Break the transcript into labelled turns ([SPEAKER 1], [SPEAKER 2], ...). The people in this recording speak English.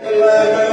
[SPEAKER 1] Eleven.